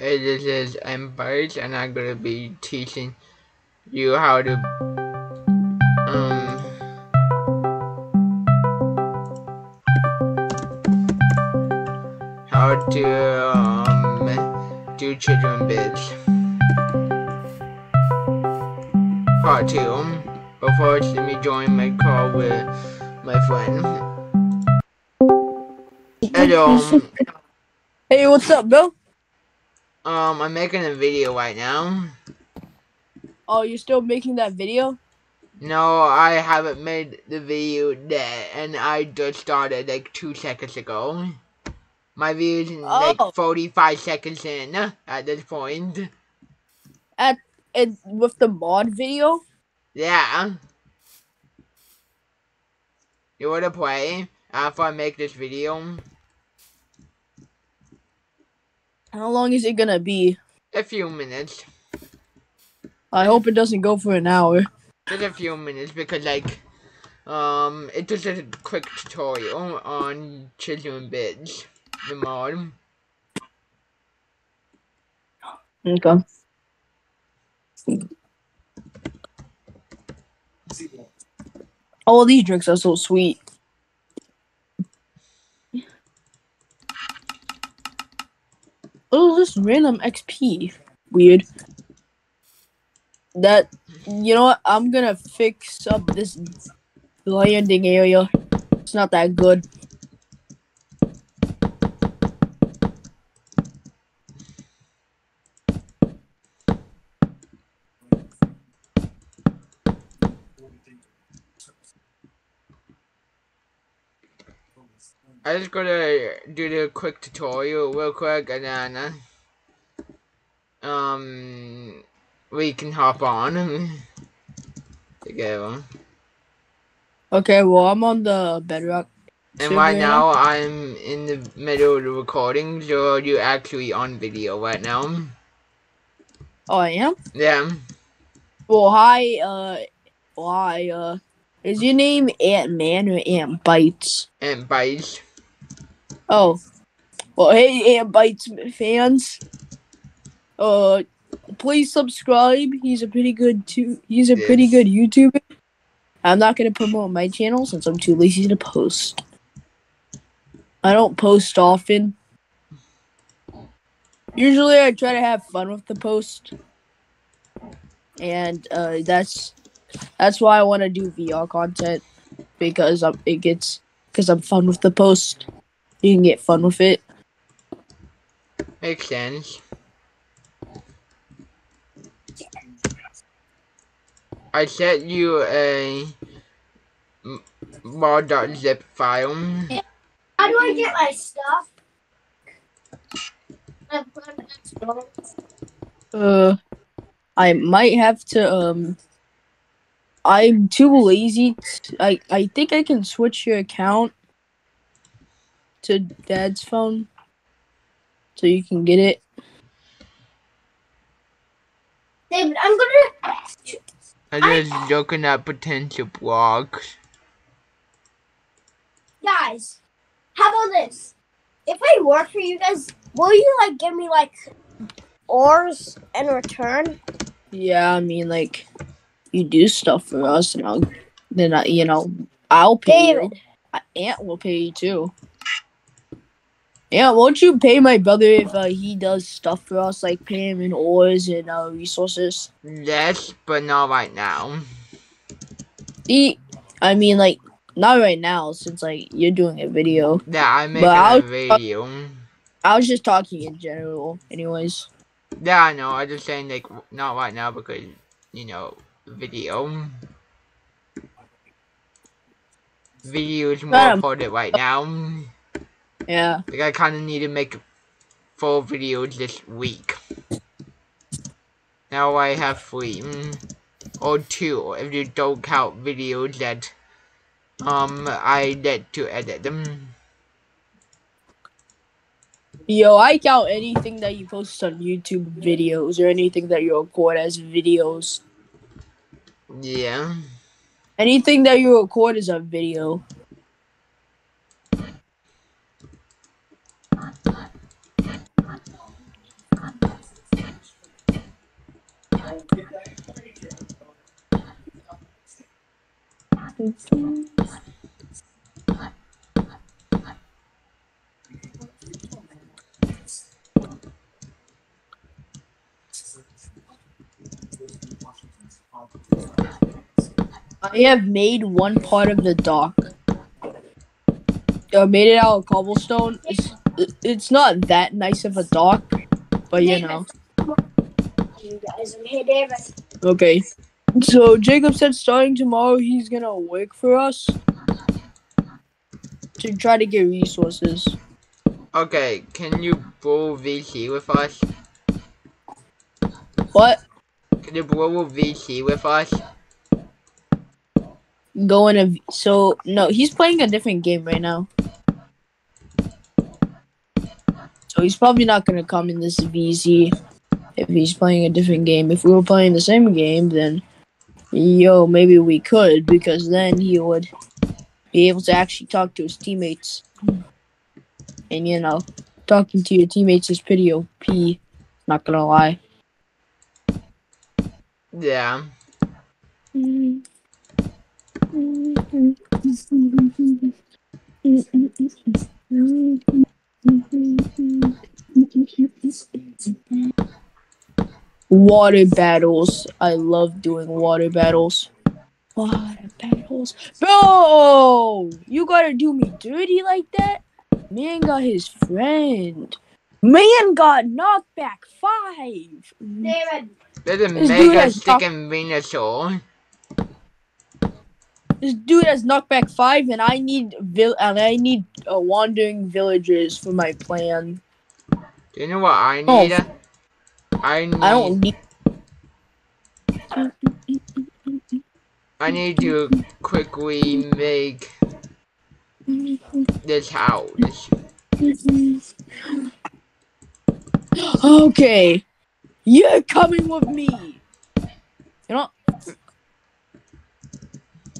Hey, this is AntBytes, and I'm gonna be teaching you how to um how to um do chisel and bits. Part two. But first, let me join my call with my friend. Hello. Hey, what's up, Bill? Um, I'm making a video right now. Oh, you're still making that video? No, I haven't made the video yet, and I just started like two seconds ago. My video's in, like Oh. 45 seconds in at this point. At it with the mod video? Yeah. You wanna play after I make this video? How long is it gonna be? A few minutes. I hope it doesn't go for an hour. Just a few minutes because like um it's just a quick tutorial on chisel and bits the mod. Okay. All these drinks are so sweet. Oh, this random XP. Weird. That you know what? I'm gonna fix up this landing area. It's not that good. I just gotta do the quick tutorial real quick and then uh, um we can hop on together. Okay, well I'm on the bedrock. And right now I'm in the middle of the recording, so are you're actually on video right now. Oh, I am. Yeah. Well, hi, uh, well, hi, uh, is your name Ant Man or AntBytes? Ant bites. Oh, well, hey, AntBytes fans, uh, please subscribe. He's a pretty good too. He's a pretty good YouTuber. I'm not gonna promote my channel since I'm too lazy to post. I don't post often. Usually, I try to have fun with the post, and uh, that's that's why I want to do VR content because um, it gets because I'm fun with the post. You can get fun with it. Makes sense. I sent you a m- raw.zip file. How do I get my stuff? Uh, I might have to. Um, I'm too lazy. I I think I can switch your account to Dad's phone, so you can get it. David, I'm gonna. I'm just looking at potential blocks. Guys, how about this? If I work for you guys, will you like give me like ores in return? Yeah, I mean, like, you do stuff for us, and I'll then I, you know, I'll pay David, you. Aunt will pay you too. Yeah, won't you pay my brother if uh, he does stuff for us, like pay him in ores and uh, resources? Yes, but not right now. See, I mean, like, not right now, since like you're doing a video. Yeah, I'm making a video. I was just talking in general, anyways. Yeah, I know. I'm just saying, like, not right now because, you know, video. Video is more important right now. Yeah. Like, I kind of need to make four videos this week. Now I have three. mm, Or two, if you don't count videos that, um, I get to edit them. Yo, I count anything that you post on YouTube videos or anything that you record as videos. Yeah. Anything that you record is a video. I have made one part of the dock. I made it out of cobblestone. It's it's not that nice of a dock, but you know. You guys, I'm here, David. Okay. So Jacob said starting tomorrow he's gonna work for us to try to get resources. Okay, can you blow VC with us? What? Can you blow VC with us? Going to so no, he's playing a different game right now. So he's probably not gonna come in this VZ if he's playing a different game. If we were playing the same game, then yo, maybe we could because then he would be able to actually talk to his teammates. And you know, talking to your teammates is pretty OP. Not gonna lie. Yeah. Water battles. I love doing water battles. Water battles. Bro! You gotta do me dirty like that? Man got his friend. Man got knocked back five. David. There's a This dude mega has top- sticking Venusaur. This dude has knockback five, and I need vil- and I need uh, wandering villagers for my plan. Do you know what I Oh. I need. I don't need. I need to quickly make this house. Okay, you're coming with me. You know.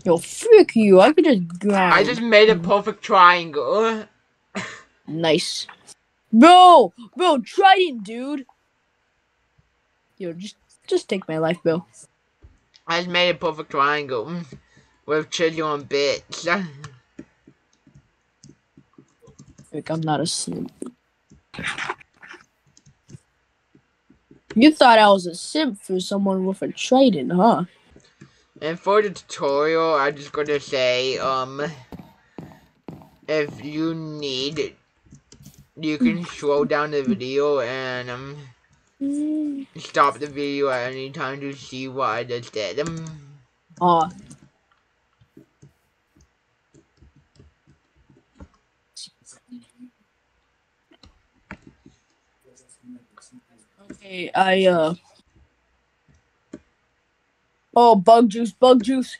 Yo, frick you! I could just grind. I just made a perfect triangle. Nice. Bro, bro, Trident, dude. Yo, just just take my life, bro. I just made a perfect triangle with chisel and bits. Frick, I'm not a simp. You thought I was a simp for someone with a trident, huh? And for the tutorial, I'm just gonna say, um, if you need, you can slow down the video and um stop the video at any time to see what I just did. Ah. Okay, I uh. Oh, bug juice, bug juice.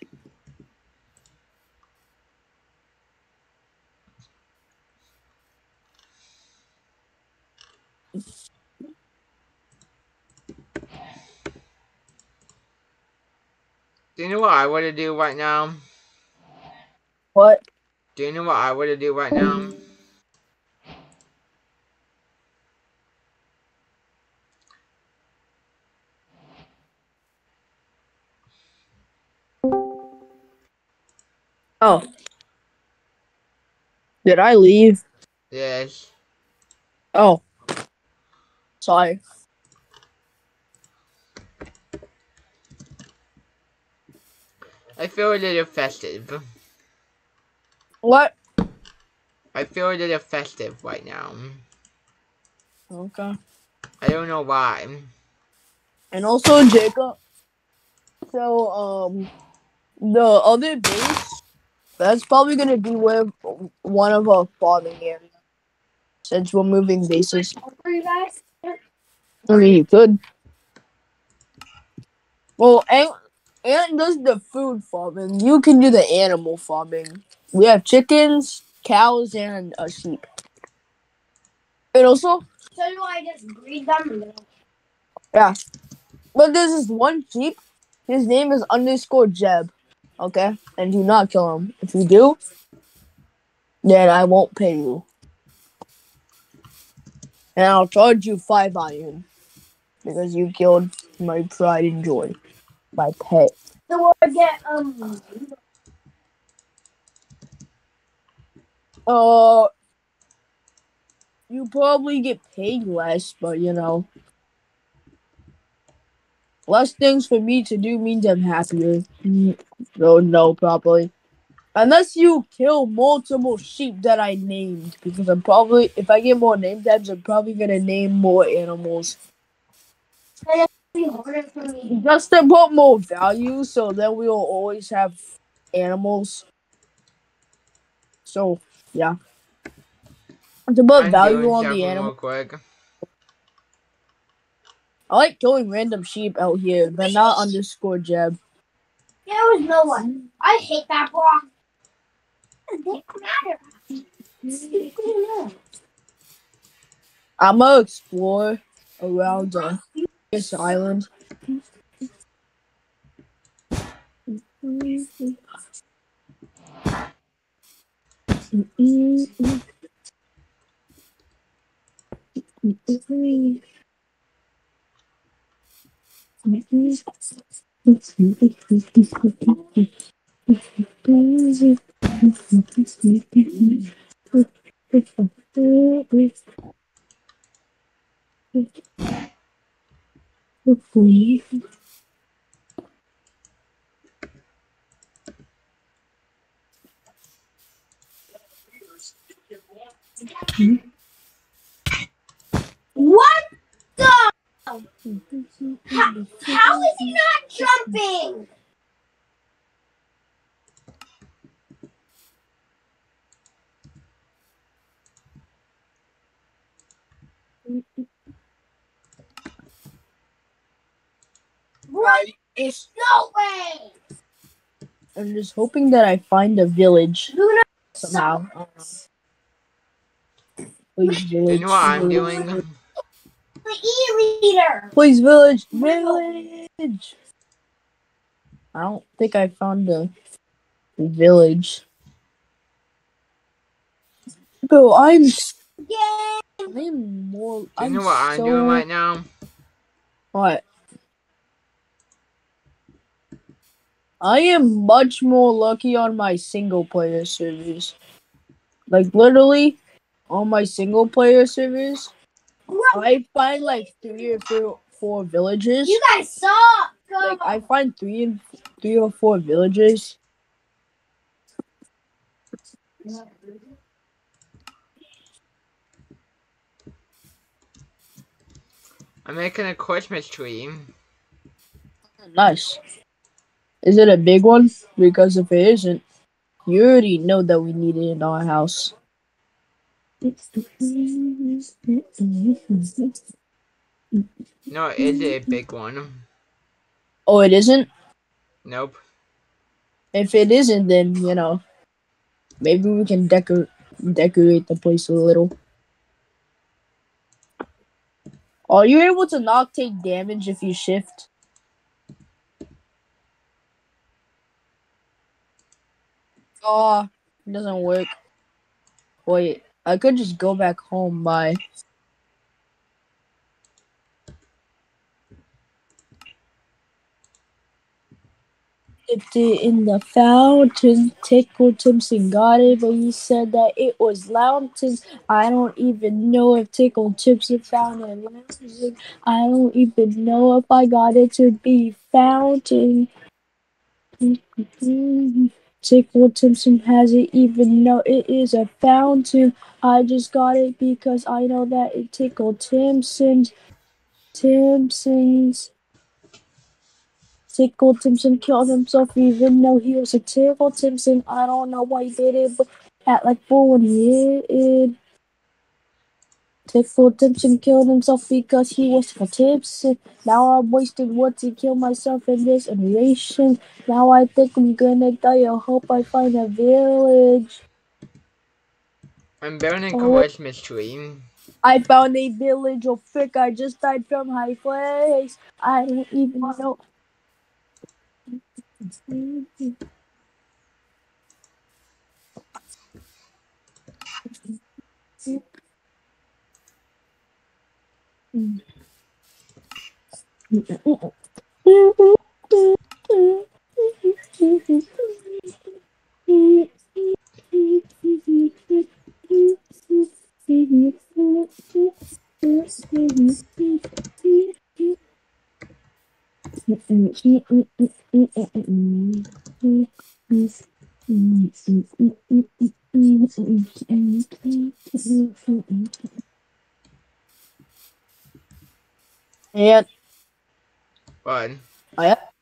Do you know what I want to do right now? What? Do you know what I want to do right now? Oh. Did I leave? Yes. Oh. Sorry. I feel a little festive. What? I feel a little festive right now. Okay. I don't know why. And also Jacob. So, um, the other base, that's probably gonna be where one of our farming areas. Since we're moving bases. For you guys. I mean, you could. Well, Ant, Does the food farming. You can do the animal farming. We have chickens, cows, and a sheep. And also, So do I just breed them? yeah. But there's this one sheep. His name is underscore Jeb. Okay? And do not kill him. If you do, then I won't pay you. And I'll charge you five iron. Because you killed my pride and joy. My pet. So I get um. Uh, you probably get paid less, but you know, less things for me to do means I'm happier. No, no, probably. Unless you kill multiple sheep that I named, because I'm probably if I get more name tags, I'm probably gonna name more animals. Be harder for me. Just to put more value, so then we'll always have animals. So, yeah. To put I'm value on something the real animal. quick. I like killing random sheep out here, but not underscore Jeb. There was no one. I hate that block. It doesn't matter. I'm gonna explore around uh, this island. What the? How, how is he not jumping? What? It's- No way! I'm just hoping that I find a village Luna somehow. I. Please, village. You know what I'm doing? the e-reader. Please, village, village. I don't think I found a village. Bro, I'm Yay! I'm more. You I'm know what I'm so, doing right now? What? I am much more lucky on my single player servers. Like literally, on my single player servers, I find like three or four, four villages. You guys suck. Like I find three and three or four villages. I'm making a Christmas tree. Nice. Is it a big one? Because if it isn't, you already know that we need it in our house. No, it is a big one. Oh, it isn't? Nope. If it isn't, then you know, maybe we can decor decorate the place a little. Are you able to not take damage if you shift? Oh, it doesn't work. Wait, I could just go back home by. dipped in the fountain. Tickle Timpson got it, but he said that it was Lountains. I don't even know if Tickle Timpson found it. I don't even know if I got it to be Fountain. Tickle Timson hasn't even know it is a fountain. I just got it because I know that it tickled Timpson's. Timson's. Tickle Timson killed himself even though he was a Tickle Timson. I don't know why he did it, but at like four when he. Clifford and killed himself because he was for tips. Now I'm wasting wood to kill myself in this iteration. Now I think I'm gonna die. I hope I find a village. I'm burning oh. Christmas tree. I found a village of thick. I just died from high place. I don't even know. Mm-mm.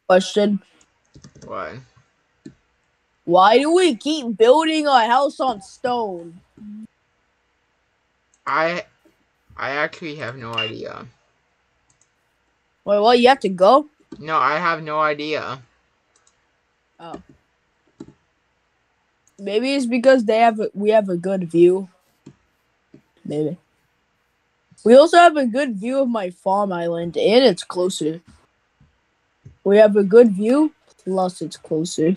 Question: Why? Why do we keep building a house on stone? I I actually have no idea. Wait, what? You have to go? No, I have no idea. Oh. Maybe it's because they have a, we have a good view. Maybe. We also have a good view of my farm island, and it's closer. We have a good view, plus it's closer.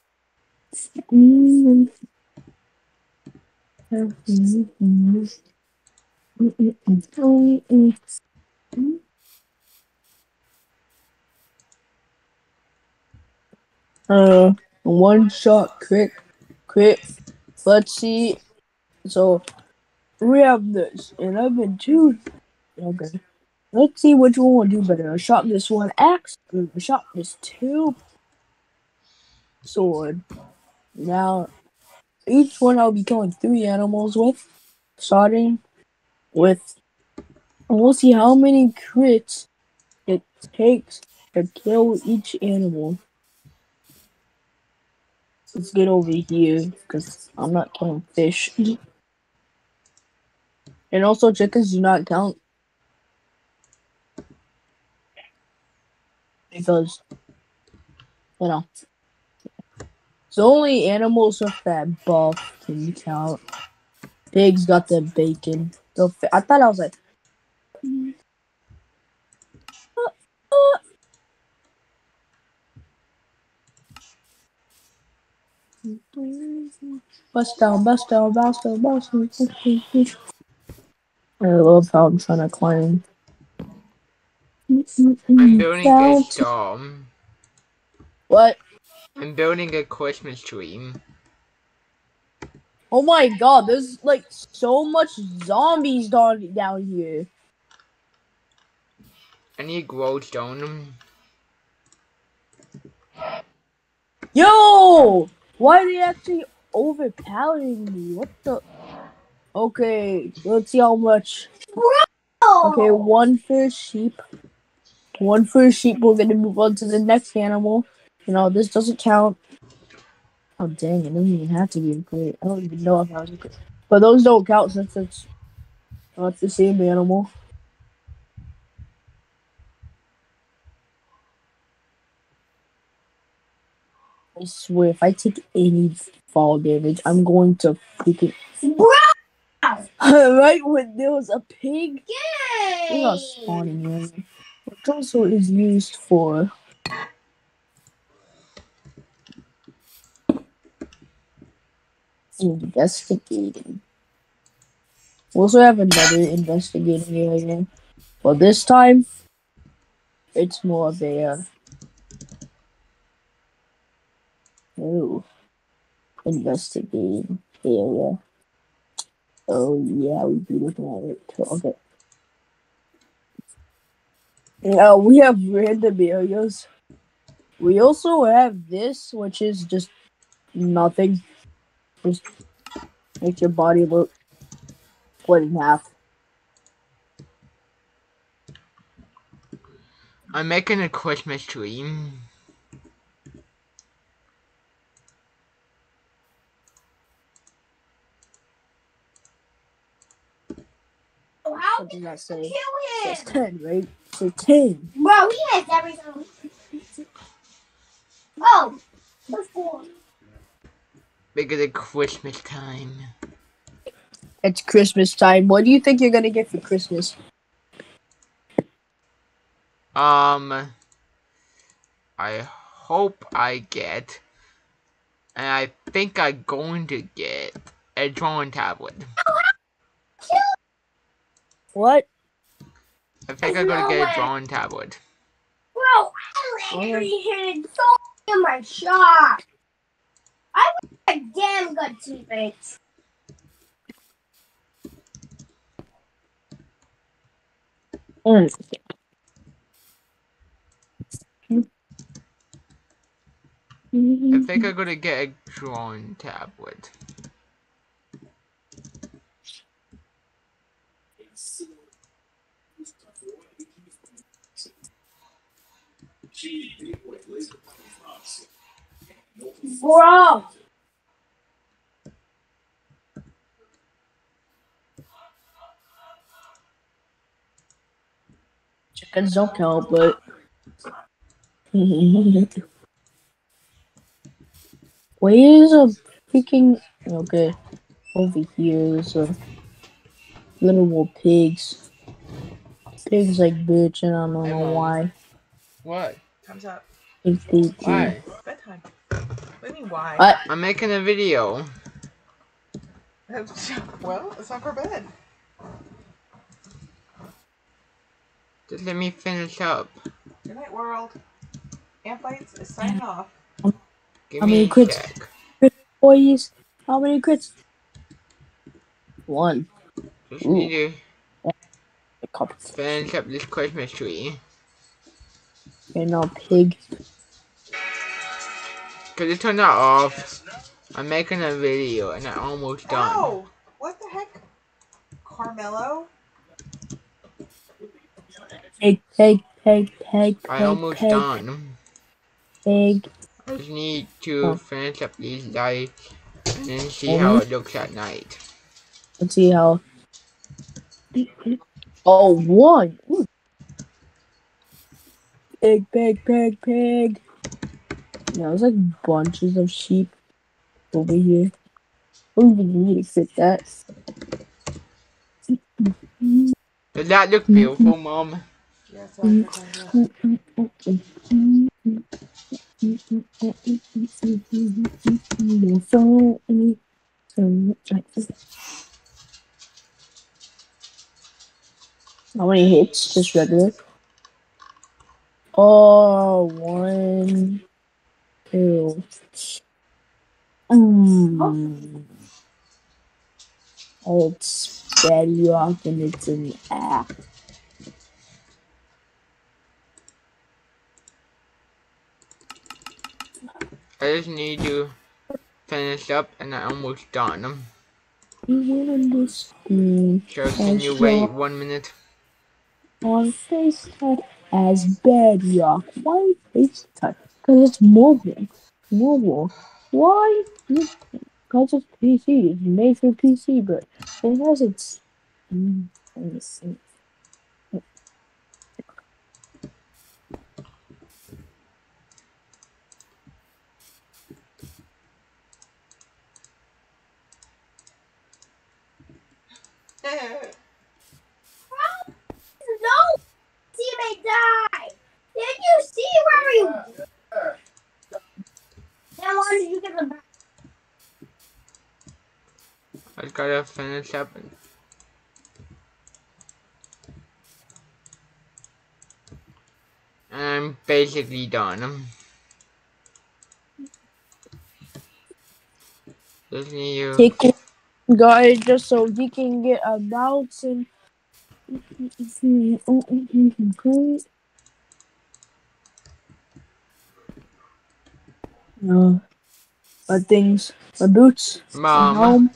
Uh, one shot crit, crit. Let's see. So we have this, and I've been two. Okay. Let's see which one will do better. I shot this one axe. I shot this two sword. Now, each one I'll be killing three animals with, starting with. We'll see how many crits it takes to kill each animal. Let's get over here because I'm not killing fish. And also, chickens do not count because you know. So only animals with that buff can count. Pigs got the bacon. So I thought I was like. Bust down, bust down, bust down, bust down. I love how I'm trying to climb. I'm a to- storm. What? I'm building a Christmas tree. Oh my god, there's like so much zombies down down here. I need glowstone. Yo! Why are they actually overpowering me? What the? Okay, let's see how much. Okay, one for sheep. One for sheep. We're gonna move on to the next animal. You know, this doesn't count. Oh dang! It doesn't even have to be a crate. I don't even know if I was a crate. But those don't count since it's oh, not the same animal. I swear, if I take any fall damage, I'm going to freaking. Bro! right when there was a pig, we got spawning area, which also is used for. Investigating. We also have another investigating area. but this time, it's more of a. Uh, oh. Investigating area. Oh, yeah, we'd be looking at it too. Okay. Now we have random areas. We also have this, which is just nothing. Just makes your body look split in half. I'm making a Christmas tree. Oh, how What did did that say? kill It's him? 10, right? So 10. Bro, he has everything. Oh, what's going Because it's Christmas time. It's Christmas time. What do you think you're gonna get for Christmas? Um, I hope I get, and I think I'm going to get a drawing tablet. What? I think I'm gonna no get way. a drawing tablet. Bro, I literally hit it so in my shot. I was a damn good teammate. Mm. I think I'm gonna get a drawing tablet. Bro. Chickens don't count, but. Where's a freaking. Okay. Over here is a. Little more pigs. Pigs like bitch, and I don't know Mom. why. What? Time's up. If they do. Why? Bedtime. What do you mean why? I- I'm making a video. well, it's not for bed. Just let me finish up. Good night, world. AntBytes is signing off. Give How me many a crits? sec. Boys, how many crits? One. Just Ooh. need to A couple. finish up this Christmas tree. And now pig. Cause it turned out off. I'm making a video and I'm almost done. Oh, what the heck? Carmelo? Pig, pig, pig, pig, I pig, almost pig, done. pig. I just need to Oh. finish up these lights and then see how mm-hmm. it looks at night. Let's see how. Oh, one. Ooh. Pig, pig, pig, pig. Yeah, there's like bunches of sheep over here. Oh, we need to fit that. Does that look beautiful, Mom? Yes, I like How many hits? Just regular. Oh, one, two. Mm. It's bedrock and it's an app. I just need to finish up and I'm almost done. them. You So can you wait one minute? on FaceTime as bad bedrock. Why FaceTime? Because it's mobile. Mobile. Why? Because it's PC. It's made for PC, but it has its. Mm, let me see. No! Teammate died! Did you see where he How long did you get the back? I gotta finish up. And I'm basically done. Just need to Take it, guys, just so he can get a bounce and. Uh, my things, my boots, my Mom, home.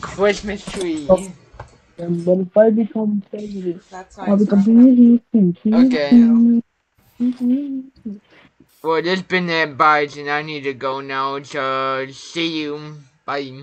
Christmas tree. Oh. And but if I become president, I'll nice. become. Okay. Well, this been it, guys, and I need to go now. So, see you. Bye.